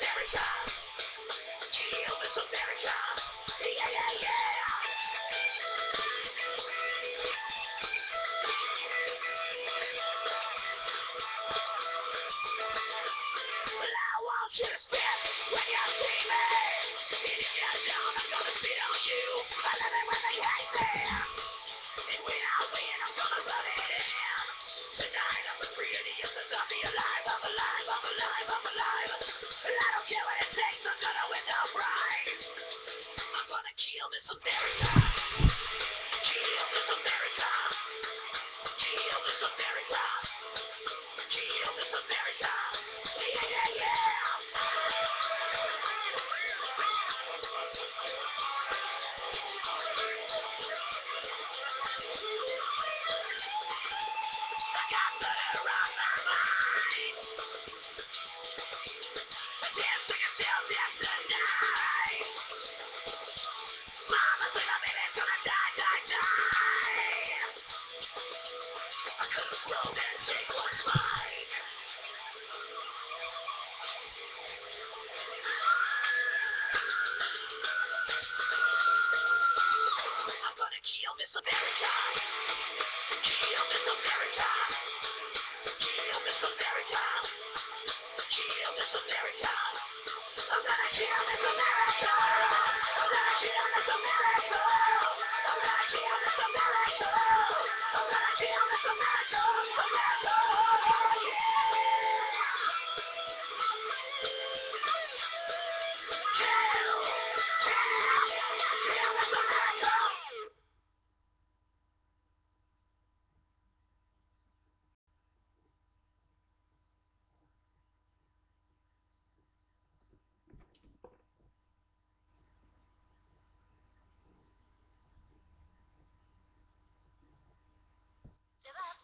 America. I'm alive, I'm alive. I don't care what it takes, I'm gonna win the prize. I'm gonna kill this America. Commando! Commando!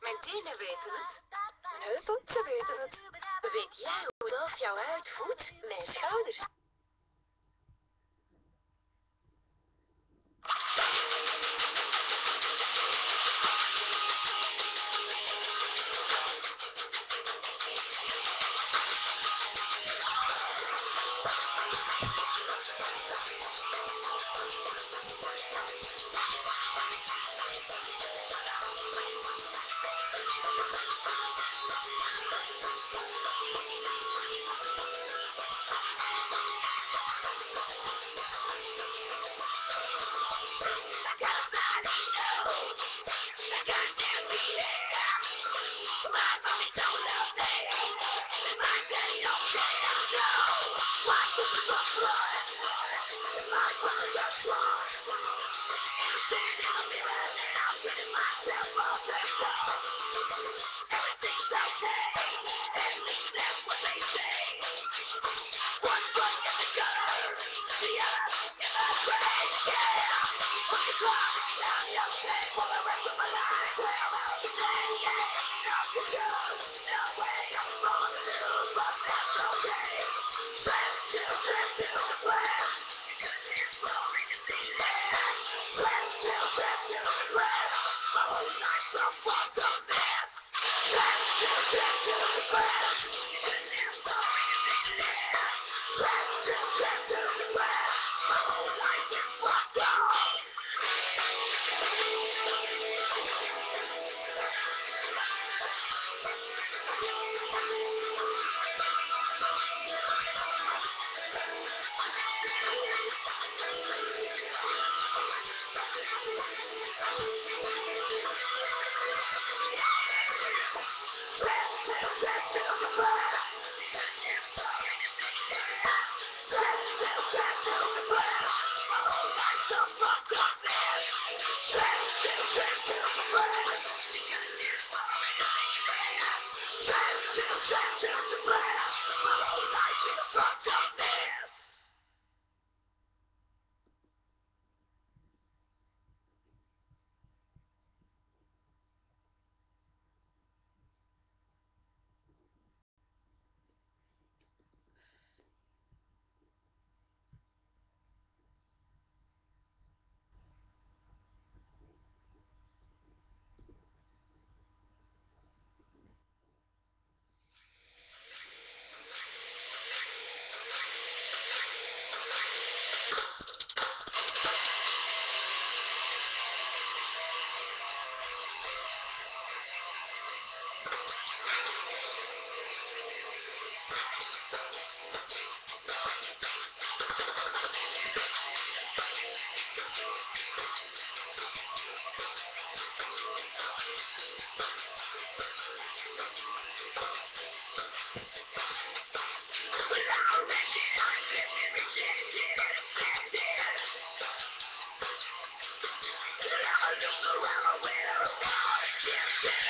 Mijn tenen weten het. Mijn heupen, ze weten het. Weet jij hoe dat jouw huid voedt, Mijn schouder. Yeah. Change, change the plan. Believe I can fuck up. Yeah.